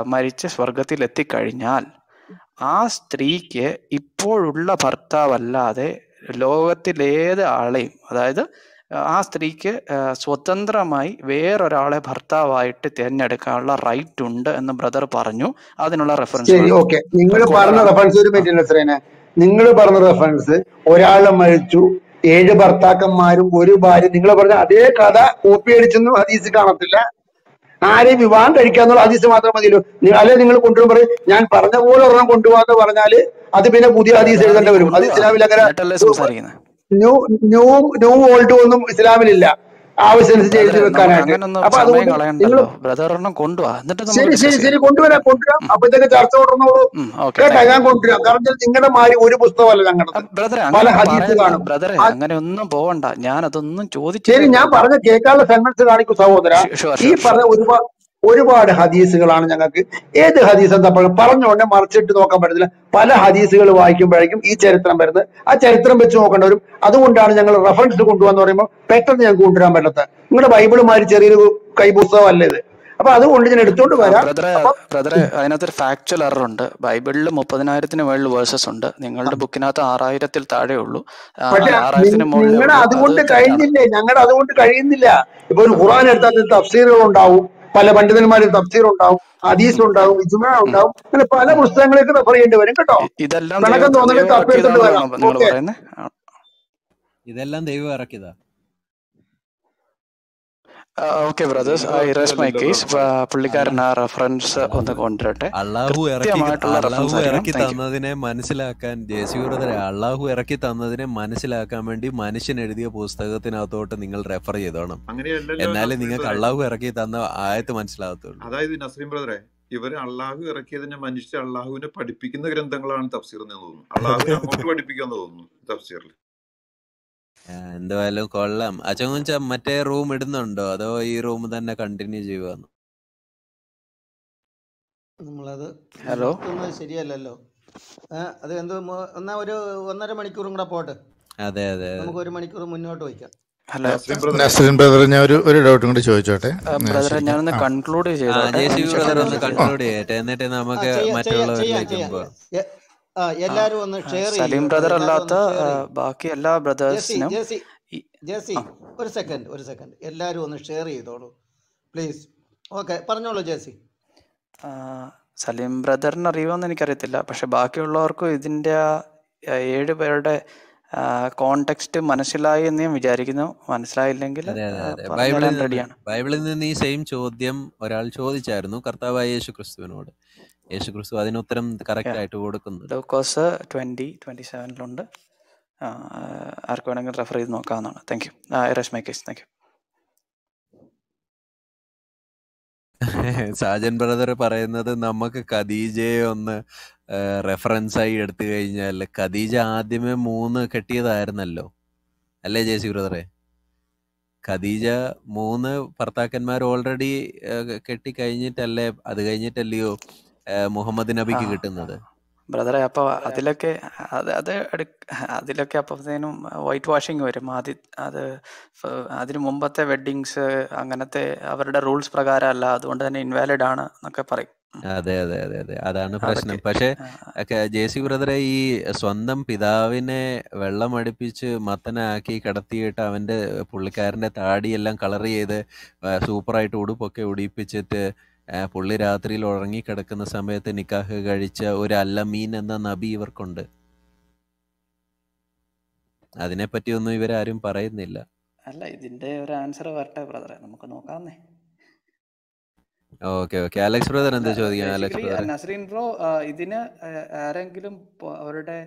മരിച്ച സ്വർഗത്തിൽ എത്തിക്കഴിഞ്ഞാൽ ആ സ്ത്രീക്ക് ഇപ്പോഴുള്ള ഭർത്താവല്ലാതെ ലോകത്തിൽ ഏത് ആളെയും അതായത് ആ സ്ത്രീക്ക് സ്വതന്ത്രമായി വേറൊരാളെ ഭർത്താവായിട്ട് തിരഞ്ഞെടുക്കാനുള്ള റൈറ്റ് ഉണ്ട് എന്ന് ബ്രദർ പറഞ്ഞു. അതിനുള്ള റെഫറൻസ് നിങ്ങൾ പറഞ്ഞ റെഫറൻസ് ഒരു നിങ്ങൾ പറഞ്ഞ റെഫറൻസ് ഒരാളെ മരിച്ചു ഏഴ് ഭർത്താക്കന്മാരും ഒരു ഭാര്യ നിങ്ങൾ പറഞ്ഞ അതേ കഥ കോപ്പി അടിച്ചൊന്നും ഹദീസ് കാണത്തില്ല. ആരെയും വിവാഹം കഴിക്കാന്നുള്ള ഹദീസ് മാത്രം മതിയല്ലോ. അല്ലെ നിങ്ങൾ കൊണ്ടുവരും പറയും ഞാൻ പറഞ്ഞ പോലെ ഒരെണ്ണം കൊണ്ടുപോകാന്ന് പറഞ്ഞാൽ അത് പിന്നെ പുതിയ ഹദീസ് എഴുതേണ്ടി വരും. അത് ഇസ്ലാമിൽ അങ്ങനെ ന്യൂ ന്യൂ ന്യൂ ഓൾഡ് ഒന്നും ഇസ്ലാമിലില്ല. ആവശ്യമനുസരിച്ച് എഴുതി വെക്കാനായിട്ട്. അപ്പൊ അതുകൊണ്ട് ശരി ശരി ശരി. കൊണ്ടുവരാം കൊണ്ടുവരാം. അപ്പോഴത്തേക്ക് ചർച്ച തുടർന്നോളൂ കേട്ടാ ഞാൻ കൊണ്ടുവരാം. കാരണം നിങ്ങളുടെ മാതിരി ഒരു പുസ്തകമല്ല ഞങ്ങളുടെ ബ്രദറെ പല ഹദീസ് കാണും. അങ്ങനെ ഒന്നും പോവണ്ട. ഞാൻ അതൊന്നും ശരി ഞാൻ പറഞ്ഞ കേൾക്കാനുള്ള സെന്റൻസ് കാണിക്കും സഹോദര. ഈ പറഞ്ഞ ഒരുപാട് ഒരുപാട് ഹദീസുകളാണ് ഞങ്ങൾക്ക്. ഏത് ഹദീസ് എന്താ പറയുക പറഞ്ഞ മറിച്ചിട്ട് നോക്കാൻ പറ്റത്തില്ല. പല ഹദീസുകൾ വായിക്കുമ്പോഴേക്കും ഈ ചരിത്രം വരുന്നത്. ആ ചരിത്രം വെച്ച് നോക്കേണ്ട വരും അതുകൊണ്ടാണ് ഞങ്ങൾ റെഫറൻസ് കൊണ്ടുവന്ന് പറയുമ്പോൾ പെട്ടെന്ന് ഞങ്ങൾക്ക് കൊണ്ടുവരാൻ പറ്റാത്ത. നിങ്ങളുടെ ബൈബിളുമാതിരി ചെറിയൊരു കൈപുസ്തകം അല്ല ഇത്? അപ്പൊ അതുകൊണ്ട് ഞാൻ എടുത്തോണ്ട് വരാം. ബ്രദറെ അതിനകത്തൊരു ഫാക്ച്വൽ എറർ ഉണ്ട്. ബൈബിളിൽ മുപ്പതിനായിരത്തിന് മുകളിൽ വേഴ്സസ് ഉണ്ട്. നിങ്ങളുടെ ബുക്കിനകത്ത് ആറായിരത്തിൽ താഴെ ഉള്ളൂ. നിങ്ങളുടെ അതുകൊണ്ട് കഴിയുന്നില്ലേ? കഴിഞ്ഞില്ലേ ഞങ്ങളുടെ അതുകൊണ്ട് കഴിയുന്നില്ല. ഇപ്പൊ ഒരു ഖുറാൻ എടുത്താൽ തഫ്സീറുകൾ ഉണ്ടാവും. പല പണ്ഡിതന്മാരും തഫ്സീർ ഉണ്ടാവും ഹദീസ് ഉണ്ടാവും ഇജ്മാ ഉണ്ടാവും അങ്ങനെ പല പുസ്തകങ്ങളേക്ക് റെഫർ ചെയ്യേണ്ടി വരും കേട്ടോ. ഇതെല്ലാം ഇതെല്ലാം ദൈവം ഇറക്കിയതാ. Okay brothers I rest my case പുള്ളിക്കാരൻ ആ റെഫറൻസ് ഒന്ന് കൊണ്ടുവരട്ടെ അള്ളാഹു ഇറക്കി അള്ളാഹു ഇറക്കി തന്നതിനെ മനസ്സിലാക്കാൻ ബ്രദറെ അള്ളാഹു ഇറക്കി തന്നതിനെ മനസ്സിലാക്കാൻ വേണ്ടി മനുഷ്യൻ എഴുതിയ പുസ്തകത്തിനകത്തോട്ട് നിങ്ങൾ റെഫർ ചെയ്തോണം. എന്നാലേ നിങ്ങൾക്ക് അള്ളാഹു ഇറക്കി തന്ന ആയത്ത് മനസ്സിലാകത്തുള്ളൂ അതായത് നസ്രീം ബ്രദറെ ഇവർ അള്ളാഹു ഇറക്കിയതിനെ മനുഷ്യ അള്ളാഹുവിനെ പഠിപ്പിക്കുന്ന ഗ്രന്ഥങ്ങളാണ് തഫ്സീർ എന്ന് തോന്നുന്നു. അള്ളാഹു അങ്ങോട്ട് പഠിപ്പിക്കാന്ന് തോന്നുന്നു തഫ്സീറിൽ. എന്തായാലും കൊള്ളാം. അച്ഛൻ മറ്റേ റൂം ഇടുന്നുണ്ടോ? അതോ ഈ റൂം തന്നെ കണ്ടിന്യൂ ചെയ്യുവാന്ന്? നമ്മളത് ഹലോ ശരിയല്ലല്ലോ. അത് എന്ത് എന്നാ ഒരു ഒന്നര മണിക്കൂറും കൂടെ പോട്ടെ. അതെ അതെ നമുക്ക് ഒരു മണിക്കൂർ മുന്നോട്ട് വയ്ക്കാം. ബ്രദർ ഞാൻ ഒരു ഒരു ഡൗട്ടും കൂടി ചോദിച്ചോട്ടെ? ബ്രദർ ഞാനൊന്ന് കൺക്ലൂഡ് ചെയ്തോട്ടെ? ബ്രദർ ഒന്ന് കൺക്ലൂഡ് ചെയ്യട്ടെ. എന്നിട്ട് നമുക്ക് മറ്റുള്ളവരിലേക്ക് ആ എല്ലാരും ഒന്ന് ഷെയർ സലീം ബ്രദർ അല്ലാത്ത ബാക്കി എല്ലാ ബ്രദേഴ്സിനും ജെസി ഒരു സെക്കൻഡ് ഒരു സെക്കൻഡ് എല്ലാരും ഒന്ന് ഷെയർ ചെയ്തോളൂ. പ്ലീസ് ഓക്കെ പറഞ്ഞോളൂ ജെസി. സലീം ബ്രദറിന് അറിയുമെന്ന് എനിക്കറിയത്തില്ല. പക്ഷെ ബാക്കിയുള്ളവർക്കും ഇതിന്റെ ഏഴ് പേരുടെ കോണ്ടെക്സ്റ്റ് മനസ്സിലായി എന്ന് ഞാൻ വിചാരിക്കുന്നു. മനസ്സിലായില്ലെങ്കിൽ അതെ അതെ അതെ. ബൈബിളിൽ റെഡിയാണ്. ബൈബിളിൽ നിന്ന് ഈ സെയിം ചോദ്യം ഒരാൾ ചോദിച്ചായിരുന്നു കർത്താവായ യേശു ക്രിസ്തുവിനോട് യേശു ക്രിസ്തു അതിന് ഉത്തരം കറക്റ്റ് ആയിട്ട് കൊടുക്കുന്നു ലൂക്കോസ് ട്വന്റി ട്വന്റി സെവനിലുണ്ട് ആർക്ക് വേണമെങ്കിലും റെഫർ ചെയ്ത് നോക്കാവുന്നതാണ്. Thank you rest my case thank you Sajan brother പറയുന്നത് നമുക്ക് ഖദീജയെ ഒന്ന് റെഫറൻസ് ആയി എടുത്തു കഴിഞ്ഞാൽ ഖദീജ ആദ്യമേ മൂന്ന് കെട്ടിയതായിരുന്നല്ലോ. അല്ലേ ജേസി ബ്രദറെ? ഖദീജ മൂന്ന് ഭർത്താക്കന്മാർ ഓൾറെഡി കെട്ടി കഴിഞ്ഞിട്ടല്ലേ അത് കഴിഞ്ഞിട്ടല്ലയോ? മുഹമ്മദ് നബിക്ക് കിട്ടുന്നത്. ബ്രദറെ അപ്പൊ അതിലൊക്കെ അത് അത് അതിലൊക്കെ അപ്പോഴത്തേനും വൈറ്റ് വാഷിംഗ് വരും. ആദ്യ അത് അതിനു മുമ്പത്തെ വെഡ്ഡിങ്സ് അങ്ങനത്തെ അവരുടെ റൂൾസ് പ്രകാരം അല്ല. അതുകൊണ്ട് തന്നെ ഇൻവാലിഡ് ആണ് എന്നൊക്കെ പറയും. അതെ അതെ അതെ അതെ. അതാണ് പ്രശ്നം. പക്ഷെ ജേസി ജെ സി ബ്രദറെ ഈ സ്വന്തം പിതാവിനെ വെള്ളമടിപ്പിച്ച് മത്തനാക്കി കടത്തിയിട്ട് അവന്റെ പുള്ളിക്കാരന്റെ താടിയെല്ലാം കളർ ചെയ്ത് സൂപ്പറായിട്ട് ഉടുപ്പൊക്കെ ഉടിപ്പിച്ചിട്ട് പുള്ളി രാത്രിയിൽ ഉറങ്ങിക്കിടക്കുന്ന സമയത്ത് നിക്കാഹ് കഴിച്ച ഒരു അല്ലമീൻ എന്ന നബി ഇവർക്കുണ്ട്. അതിനെപ്പറ്റിയൊന്നും ഇവരാരും പറയുന്നില്ല. അല്ല ഇതിന്റെ ഒരു ആൻസർ വരട്ടെ ബ്രദറെ നമുക്ക് നോക്കാന്നേ. ഓക്കെ ഓക്കെ അലക്സ് ബ്രദർ എന്താ ചോദിക്കാൻ അലക്സ് ബ്രദർ നസ്രീൻ ബ്രോ ഇതിന് ആരെങ്കിലും അവരുടെ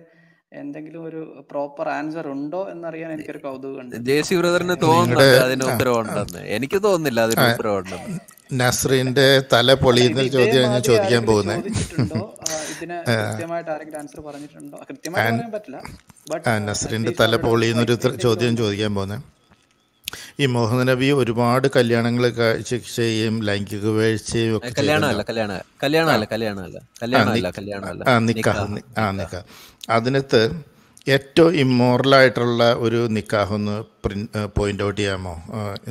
എന്തെങ്കിലും ഒരു പ്രോപ്പർ ആൻസർ ഉണ്ടോ എന്നറിയാൻ എനിക്കൊരു കൗതുകമുണ്ട്. ജേസി ബ്രദറിന് തോന്നുന്നുണ്ട് അതിന് ഉത്തരവുണ്ടെന്ന്. ഉത്തരം ഉണ്ടെന്ന് എനിക്ക് തോന്നുന്നില്ല അതിന് ഉത്തരവുണ്ടെന്ന്. ഉത്തരം ഉണ്ടെന്ന് നസ്രീന്റെ തല പൊളിയുന്ന ചോദ്യം ഞാൻ ചോദിക്കാൻ പോകുന്നത് ഇതിന് കൃത്യമായിട്ട് ആരെങ്കിലും ആൻസർ കൃത്യമായിട്ട് പറയാൻ പറ്റില്ല. ബട്ട് നസ്രീന്റെ തല അവരുടെ പൊളിയുന്ന ഒരു ചോദ്യം ചോദിക്കാൻ പോകുന്നത് ഈ മോഹൻ നബി ഒരുപാട് കല്യാണങ്ങൾ ശിക്ഷയും ലൈംഗിക വീഴ്ചയും ഒക്കെ കല്യാണമല്ല കല്യാണമല്ല കല്യാണമല്ല കല്യാണമല്ല കല്യാണമല്ല. ആ ആ അതിനകത്ത് ഏറ്റവും ഇമ്മോറലായിട്ടുള്ള ഒരു നിക്കാഹ് ഒന്ന് പോയിന്റ് ഔട്ട് ചെയ്യാമോ?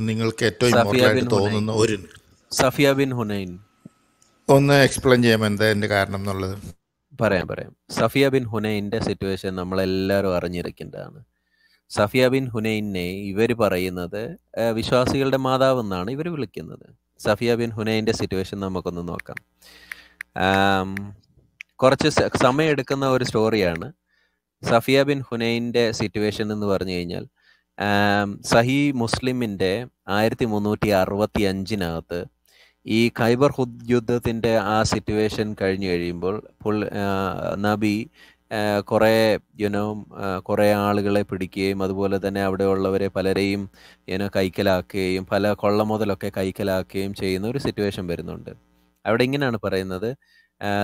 നിങ്ങൾക്ക് ഏറ്റവും ഇമ്മോറലായിട്ട് തോന്നുന്ന ഒരു സഫിയ ബിൻ ഹുനൈൻ. ഒന്ന് എക്സ്പ്ലെയിൻ ചെയ്യാമോ? എന്താ എന്റെ കാരണം എന്നുള്ളത്? പറയാം പറയാം. സഫിയ ബിൻ ഹുനൈന്റെ സിറ്റുവേഷൻ നമ്മളെല്ലാവരും അറിഞ്ഞിരിക്കേണ്ടതാണ്. സഫിയ ബിൻ ഹുനൈനെ ഇവർ പറയുന്നത് വിശ്വാസികളുടെ മാതാവ് എന്നാണ് ഇവർ വിളിക്കുന്നത്. സഫിയ ബിൻ ഹുനൈന്റെ സിറ്റുവേഷൻ നമുക്കൊന്ന് നോക്കാം. കുറച്ച് സമയമെടുക്കുന്ന ഒരു സ്റ്റോറിയാണ്. സഫിയ ബിൻ ഹുനൈന്റെ സിറ്റുവേഷൻ എന്ന് പറഞ്ഞു കഴിഞ്ഞാൽ സഹി മുസ്ലിമിന്റെ ആയിരത്തി മുന്നൂറ്റി അറുപത്തി അഞ്ചിനകത്ത് ഈ ഖൈബർ ഹുദ് യുദ്ധത്തിന്റെ ആ സിറ്റുവേഷൻ കഴിഞ്ഞു കഴിയുമ്പോൾ പുൾ നബി കുറേ യുനോ കുറേ ആളുകളെ പിടിക്കുകയും അതുപോലെ തന്നെ അവിടെ ഉള്ളവരെ പലരെയും യുനോ കൈക്കലാക്കുകയും പല കൊള്ള മുതലൊക്കെ കൈക്കലാക്കുകയും ചെയ്യുന്ന ഒരു സിറ്റുവേഷൻ വരുന്നുണ്ട്. അവിടെ ഇങ്ങനെയാണ് പറയുന്നത്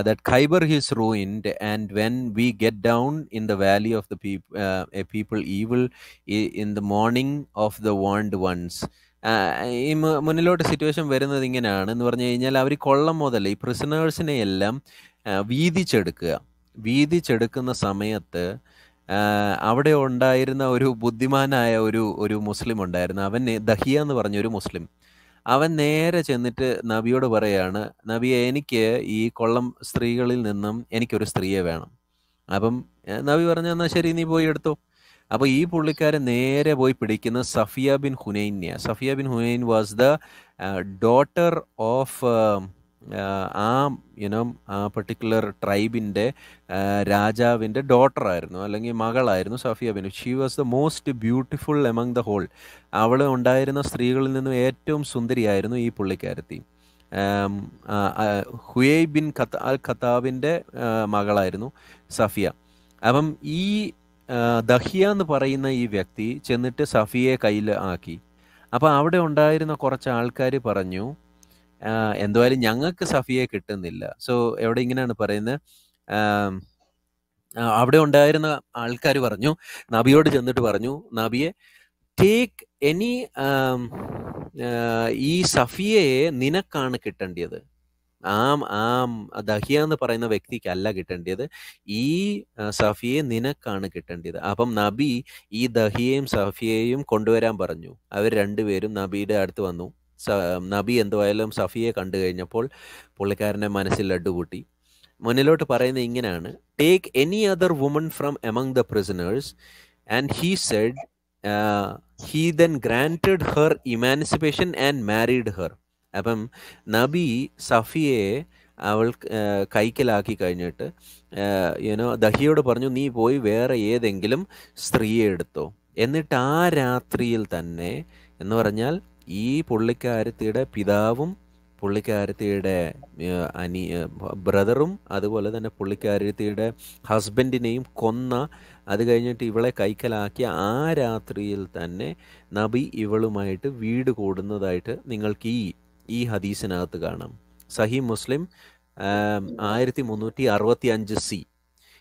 that is ruined, and when we get down in the valley of the people, uh, a people evil in the morning of the warned ones. ഈ മു- മുന്നിലോട്ട് സിറ്റുവേഷൻ വരുന്നത് ഇങ്ങനെയാണ് എന്ന് പറഞ്ഞു കഴിഞ്ഞാൽ അവർ കൊള്ളം മുതൽ ഈ പ്രിസണേഴ്സിനെ എല്ലാം ആ, വീതിച്ചെടുക്കുക. വീതിച്ചെടുക്കുന്ന സമയത്ത് ആ, അവിടെ ഉണ്ടായിരുന്ന ഒരു ബുദ്ധിമാനായ ഒരു ഒരു മുസ്ലിം ഉണ്ടായിരുന്നു. അവൻ ദഹിയ എന്ന് പറഞ്ഞ ഒരു മുസ്ലിം. അവൻ നേരെ ചെന്നിട്ട് നബിയോട് പറയാണ് നബിയെ എനിക്ക് ഈ കൊള്ളം സ്ത്രീകളിൽ നിന്നും എനിക്കൊരു സ്ത്രീയെ വേണം. അപ്പം നബി പറഞ്ഞു എന്നാൽ ശരി നീ പോയി എടുത്തോ. അപ്പോൾ ഈ പുള്ളിക്കാരൻ നേരെ പോയി പിടിക്കുന്ന Safiya bin ഹുനൈന്യ. Safiya bin Hunain was the daughter of ആ ഇനം ആ പെർട്ടിക്കുലർ ട്രൈബിന്റെ രാജാവിന്റെ ഡോട്ടറായിരുന്നു അല്ലെങ്കിൽ മകളായിരുന്നു Safiya Binu. She was the most beautiful among the whole അവൾ ഉണ്ടായിരുന്ന സ്ത്രീകളിൽ നിന്നും ഏറ്റവും സുന്ദരിയായിരുന്നു ഈ പുള്ളിക്കാരത്തി. ഹുയൈ ബിൻ ഖത്ത അൽ ഖത്താബിന്റെ മകളായിരുന്നു സഫിയ. അപ്പം ഈ ദഹിയ എന്ന് പറയുന്ന ഈ വ്യക്തി ചെന്നിട്ട് സഫിയെ കയ്യിൽ ആക്കി. അപ്പോൾ അവിടെ ഉണ്ടായിരുന്ന കുറച്ച് ആൾക്കാർ പറഞ്ഞു ആ, എന്തായാലും ഞങ്ങൾക്ക് സഫിയെ കിട്ടുന്നില്ല. സോ എവിടെ ഇങ്ങനെയാണ് പറയുന്നത് അവിടെ ഉണ്ടായിരുന്ന ആൾക്കാർ പറഞ്ഞു നബിയോട് ചെന്നിട്ട് പറഞ്ഞു നബിയെ ടേക്ക് എനി ഈ സഫിയയെ നിനക്കാണ് കിട്ടേണ്ടത് ആം ആം ദഹിയ എന്ന് പറയുന്ന വ്യക്തിക്കല്ല കിട്ടേണ്ടത് ഈ സഫിയെ നിനക്കാണ് കിട്ടേണ്ടത് അപ്പം നബി ഈ ദഹിയെയും സഫിയെയും കൊണ്ടുവരാൻ പറഞ്ഞു. അവർ രണ്ടുപേരും നബിയുടെ അടുത്ത് വന്നു. നബി എന്തുവായാലും സഫിയെ കണ്ടു കഴിഞ്ഞപ്പോൾ പുള്ളിക്കാരന്റെ മനസ്സിൽ ലഡ്ഡുകൂട്ടി മുന്നിലോട്ട് പറയുന്നത് ഇങ്ങനെയാണ്. Take any other woman from among the prisoners and he said he then granted her emancipation and married her അപ്പം നബി സഫിയെ അവൾ കൈക്കലാക്കി കഴിഞ്ഞിട്ട് യുനോ ദഹിയോട് പറഞ്ഞു നീ പോയി വേറെ ഏതെങ്കിലും സ്ത്രീയെ എടുത്തോ. എന്നിട്ട് ആ രാത്രിയിൽ തന്നെ എന്ന് പറഞ്ഞാൽ ഈ പുള്ളിക്കാരത്തിയുടെ പിതാവും പുള്ളിക്കാരത്തിയുടെ അനി ബ്രദറും അതുപോലെ തന്നെ പുള്ളിക്കാരത്തിയുടെ ഹസ്ബൻഡിനെയും കൊന്ന അത് കഴിഞ്ഞിട്ട് ഇവളെ കൈക്കലാക്കിയ ആ രാത്രിയിൽ തന്നെ നബി ഇവളുമായിട്ട് വീട് കൂടുന്നതായിട്ട് നിങ്ങൾക്ക് ഈ ഈ ഹദീസിനകത്ത് കാണാം. സഹി മുസ്ലിം ആയിരത്തി മുന്നൂറ്റി അറുപത്തി അഞ്ച് സി.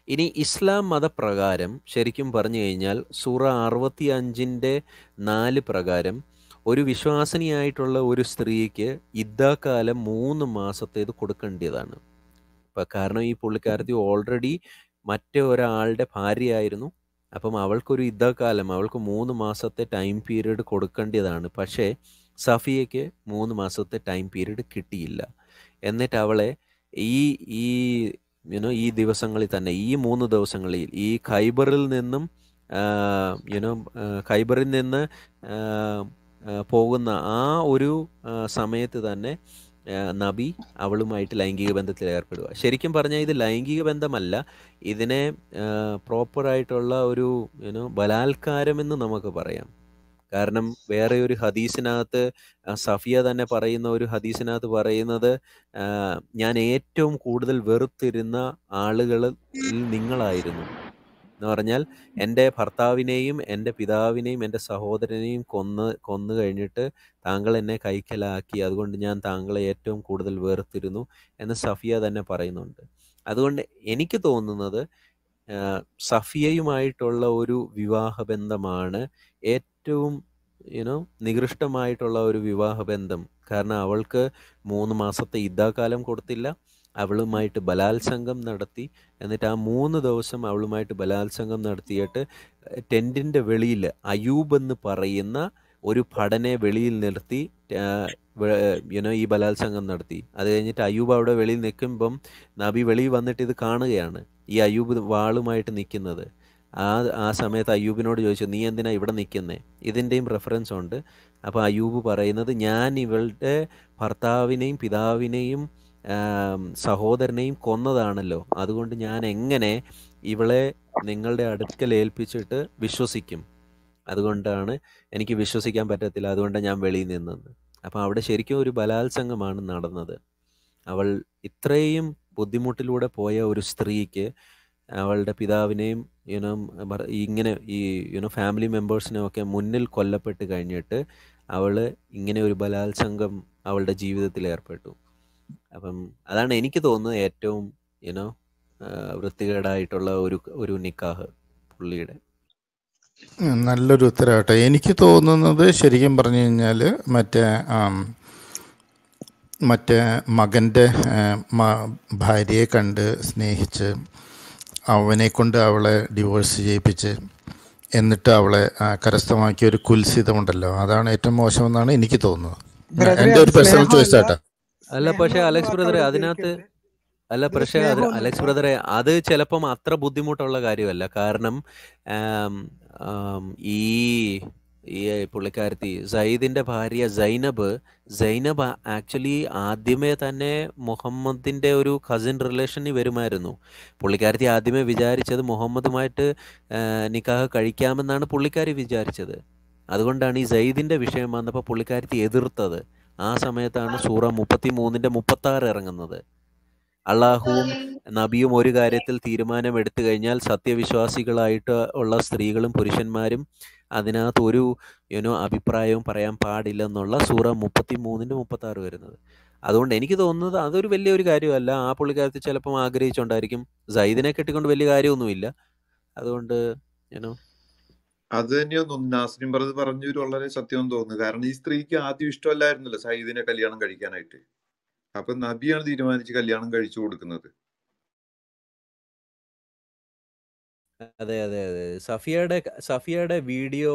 ഇനി ഇസ്ലാം മതപ്രകാരം ശരിക്കും പറഞ്ഞു കഴിഞ്ഞാൽ സൂറ അറുപത്തി അഞ്ചിന്റെ നാല് പ്രകാരം ഒരു വിശ്വാസിനിയായിട്ടുള്ള ഒരു സ്ത്രീക്ക് ഇദ്ദാക്കാലം മൂന്ന് മാസത്തേത് കൊടുക്കേണ്ടതാണ് അപ്പം കാരണം ഈ പുള്ളിക്കാരത്തി ഓൾറെഡി മറ്റേ ഒരാളുടെ ഭാര്യയായിരുന്നു. അപ്പം അവൾക്കൊരു ഇദ്ദാക്കാലം അവൾക്ക് മൂന്ന് മാസത്തെ ടൈം പീരീഡ് കൊടുക്കേണ്ടതാണ് പക്ഷേ സഫിയയ്ക്ക് മൂന്ന് മാസത്തെ ടൈം പീരീഡ് കിട്ടിയില്ല. എന്നിട്ട് അവളെ ഈ ഈ യുനോ ഈ ദിവസങ്ങളിൽ തന്നെ ഈ മൂന്ന് ദിവസങ്ങളിൽ ഈ ഖൈബറിൽ നിന്നും യുനോ ഖൈബറിൽ നിന്ന് പോകുന്ന ആ ഒരു സമയത്ത് തന്നെ നബി അവളുമായിട്ട് ലൈംഗിക ബന്ധത്തിൽ ഏർപ്പെടുക. ശരിക്കും പറഞ്ഞാൽ ഇത് ലൈംഗിക ബന്ധമല്ല. ഇതിനെ പ്രോപ്പറായിട്ടുള്ള ഒരു ബലാത്കാരം എന്ന് നമുക്ക് പറയാം. കാരണം വേറെ ഒരു ഹദീസിനകത്ത് സഫിയ തന്നെ പറയുന്ന ഒരു ഹദീസിനകത്ത് പറയുന്നത് ഞാൻ ഏറ്റവും കൂടുതൽ വെറുത്തിരുന്ന ആളുകളിൽ നിങ്ങളായിരുന്നു. എന്ന് പറഞ്ഞാൽ എന്റെ ഭർത്താവിനെയും എന്റെ പിതാവിനെയും എന്റെ സഹോദരനെയും കൊന്ന് കൊന്നു കഴിഞ്ഞിട്ട് താങ്കൾ എന്നെ കൈക്കലാക്കി. അതുകൊണ്ട് ഞാൻ താങ്കളെ ഏറ്റവും കൂടുതൽ വേർത്തിരുന്നു എന്ന് സഫിയ തന്നെ പറയുന്നുണ്ട്. അതുകൊണ്ട് എനിക്ക് തോന്നുന്നത് സഫിയയുമായിട്ടുള്ള ഒരു വിവാഹബന്ധമാണ് ഏറ്റവും യുനോ നികൃഷ്ടമായിട്ടുള്ള ഒരു വിവാഹബന്ധം. കാരണം അവൾക്ക് മൂന്ന് മാസത്തെ ഇദ്ദാകാലം കൊടുത്തില്ല. അവളുമായിട്ട് ബലാത്സംഗം നടത്തി. എന്നിട്ട് ആ മൂന്ന് ദിവസം അവളുമായിട്ട് ബലാത്സംഗം നടത്തിയിട്ട് ടെന്റിന്റെ വെളിയിൽ അയൂബ് എന്ന് പറയുന്ന ഒരു ഭടനെ വെളിയിൽ നിർത്തി യുനോ ഈ ബലാത്സംഗം നടത്തി. അത് കഴിഞ്ഞിട്ട് അയൂബ് അവിടെ വെളിയിൽ നിൽക്കുമ്പം നബി വെളിയിൽ വന്നിട്ട് ഇത് കാണുകയാണ് ഈ അയൂബ് വാളുമായിട്ട് നിൽക്കുന്നത്. ആ ആ സമയത്ത് അയ്യൂബിനോട് ചോദിച്ചു നീ എന്തിനാ ഇവിടെ നിൽക്കുന്നേ? ഇതിന്റെയും റെഫറൻസ് ഉണ്ട്. അപ്പോൾ അയ്യൂബ് പറയുന്നത് ഞാൻ ഇവളുടെ ഭർത്താവിനെയും പിതാവിനെയും സഹോദരനെയും കൊന്നതാണല്ലോ. അതുകൊണ്ട് ഞാൻ എങ്ങനെ ഇവളെ നിങ്ങളുടെ അടുക്കൽ ഏൽപ്പിച്ചിട്ട് വിശ്വസിക്കും? അതുകൊണ്ടാണ് എനിക്ക് വിശ്വസിക്കാൻ പറ്റത്തില്ല. അതുകൊണ്ടാണ് ഞാൻ വെളിയിൽ നിന്നത്. അപ്പം അവിടെ ശരിക്കും ഒരു ബലാത്സംഗമാണ് നടന്നത്. അവൾ ഇത്രയും ബുദ്ധിമുട്ടിലൂടെ പോയ ഒരു സ്ത്രീക്ക് അവളുടെ പിതാവിനെയും യുനോ ഇങ്ങനെ ഈ യുനോ ഫാമിലി മെമ്പേഴ്സിനെയും ഒക്കെ മുന്നിൽ കൊല്ലപ്പെട്ട് കഴിഞ്ഞിട്ട് അവൾ ഇങ്ങനെ ഒരു ബലാത്സംഗം അവളുടെ ജീവിതത്തിൽ ഏർപ്പെട്ടു. അപ്പം അതാണ് എനിക്ക് തോന്നുന്നത് ഏറ്റവും യുനോ വൃത്തികേടായിട്ടുള്ള ഒരു ഒരു നിക്കാഹ് പുള്ളിയുടെ. നല്ലൊരു ഉത്തരവാട്ടെ എനിക്ക് തോന്നുന്നത് ശരിക്കും പറഞ്ഞു കഴിഞ്ഞാൽ മറ്റേ മറ്റേ മകന്റെ ഭാര്യയെ കണ്ട് സ്നേഹിച്ച് അവനെ കൊണ്ട് അവളെ ഡിവോഴ്സ് ചെയ്യിപ്പിച്ച് എന്നിട്ട് അവളെ കരസ്ഥമാക്കിയ ഒരു കുൽസിതമുണ്ടല്ലോ. അതാണ് ഏറ്റവും മോശമെന്നാണ് എനിക്ക് തോന്നുന്നത്. എന്റെ ഒരു പേഴ്സണൽ ചോയ്സ് ആട്ടാ. അല്ല പക്ഷെ അലക്സ് ബ്രദറെ അതിനകത്ത് അല്ല പക്ഷെ അലക്സ് ബ്രദറെ അത് ചിലപ്പം അത്ര ബുദ്ധിമുട്ടുള്ള കാര്യമല്ല. കാരണം ഈ ഈ പുള്ളിക്കാരത്തി സയ്യിദിന്റെ ഭാര്യ സൈനബ് സൈനബ് ആക്ച്വലി ആദ്യമേ തന്നെ മുഹമ്മദിന്റെ ഒരു കസിൻ റിലേഷനിൽ വരുമായിരുന്നു. പുള്ളിക്കാരത്തി ആദ്യമേ വിചാരിച്ചത് മുഹമ്മദുമായിട്ട് നിക്കാഹ് കഴിക്കാമെന്നാണ് പുള്ളിക്കാരി വിചാരിച്ചത്. അതുകൊണ്ടാണ് ഈ സയ്യിദിന്റെ വിഷയം വന്നപ്പോൾ പുള്ളിക്കാരത്തി എതിർത്തത്. ആ സമയത്താണ് സൂറ മുപ്പത്തി മൂന്നിന്റെ മുപ്പത്തി ആറ് ഇറങ്ങുന്നത്. അള്ളാഹുവും നബിയും ഒരു കാര്യത്തിൽ തീരുമാനം എടുത്തു കഴിഞ്ഞാൽ സത്യവിശ്വാസികളായിട്ട് ഉള്ള സ്ത്രീകളും പുരുഷന്മാരും അതിനകത്ത് ഒരു യുനോ അഭിപ്രായവും പറയാൻ പാടില്ലെന്നുള്ള സൂറ മുപ്പത്തി മൂന്നിന്റെ മുപ്പത്തി ആറ് വരുന്നത്. അതുകൊണ്ട് എനിക്ക് തോന്നുന്നത് അതൊരു വലിയൊരു കാര്യമല്ല. ആ പുള്ളിക്കാരത്തിൽ ചിലപ്പം ആഗ്രഹിച്ചുകൊണ്ടായിരിക്കും. സൈദിനെ കെട്ടിക്കൊണ്ട് വലിയ കാര്യമൊന്നുമില്ല. അതുകൊണ്ട് യുനോ അത് തന്നെയൊന്നും നാസ്രിൻ പറഞ്ഞത് പറഞ്ഞു വളരെ സത്യം തോന്നുന്നു. കാരണം ഈ സ്ത്രീക്ക് ആദ്യം ഇഷ്ടമല്ലായിരുന്നല്ലോ സയ്യിദിനെ കല്യാണം കഴിക്കാനായിട്ട്. അപ്പൊ നബിയാണ് തീരുമാനിച്ച് കല്യാണം കഴിച്ചു കൊടുക്കുന്നത്. അതെ അതെ അതെ. സഫിയയുടെ സഫിയയുടെ വീഡിയോ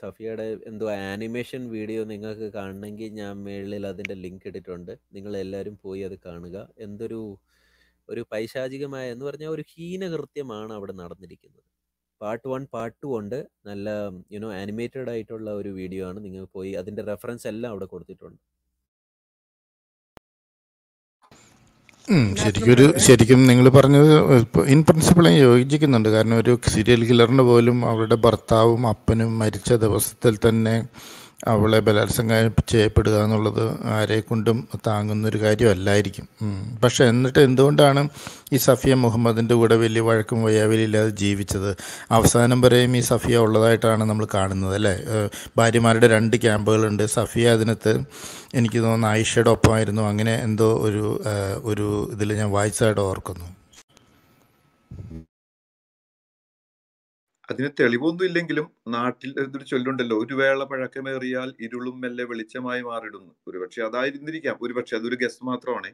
സഫിയയുടെ എന്തോ ആനിമേഷൻ വീഡിയോ നിങ്ങൾക്ക് കാണണമെങ്കിൽ ഞാൻ മേളിൽ അതിന്റെ ലിങ്ക് ഇട്ടിട്ടുണ്ട്. നിങ്ങൾ എല്ലാവരും പോയി അത് കാണുക. എന്തൊരു ഒരു പൈശാചികമായ എന്ന് പറഞ്ഞാൽ ഒരു ഹീനകൃത്യമാണ് അവിടെ നടന്നിരിക്കുന്നത്. പാർട്ട് വൺ പാർട്ട് ടു ഉണ്ട്. നല്ല യുനോ ആനിമേറ്റഡ് ആയിട്ടുള്ള ഒരു വീഡിയോ ആണ്. നിങ്ങൾ പോയി അതിന്റെ റെഫറൻസ് എല്ലാം അവിടെ കൊടുത്തിട്ടുണ്ട്. ശരിക്കും ഒരു ശരിക്കും നിങ്ങൾ പറഞ്ഞത് ഇൻ പ്രിൻസിപ്പിൾ ഞാൻ യോജിക്കുന്നുണ്ട്. കാരണം ഒരു സീരിയൽ കില്ലറിന് പോലും അവരുടെ ഭർത്താവും അപ്പനും മരിച്ച ദിവസത്തിൽ തന്നെ അവളെ ബലാത്സംഗം ചെയ്യപ്പെടുക എന്നുള്ളത് ആരെ കൊണ്ടും താങ്ങുന്നൊരു കാര്യമല്ലായിരിക്കും. പക്ഷെ എന്നിട്ട് എന്തുകൊണ്ടാണ് ഈ സഫിയ മുഹമ്മദിന്റെ കൂടെ വലിയ വഴക്കും വയ്യാവലില്ലാതെ ജീവിച്ചത്? അവസാനം വരെയും ഈ സഫിയ ഉള്ളതായിട്ടാണ് നമ്മൾ കാണുന്നത് അല്ലേ? ഭാര്യമാരുടെ രണ്ട് ക്യാമ്പുകളുണ്ട്. സഫിയ അതിനകത്ത് എനിക്ക് തോന്നുന്നു ആയിഷയുടെ ഒപ്പമായിരുന്നു. അങ്ങനെ എന്തോ ഒരു ഒരു ഇതിൽ ഞാൻ വായിച്ചതായിട്ട് ഓർക്കുന്നു. അതിന് തെളിവൊന്നും ഇല്ലെങ്കിലും നാട്ടിൽ എന്നൊരു ചൊല്ലുണ്ടല്ലോ ഒരു വേള പഴക്കമേറിയാൽ ഇരുളും മെല്ലെ വെളിച്ചമായി മാറിടുന്നു. ഒരുപക്ഷെ അതായിരുന്നിരിക്കാം. ഒരുപക്ഷെ അതൊരു ഗസ് മാത്രമാണ്.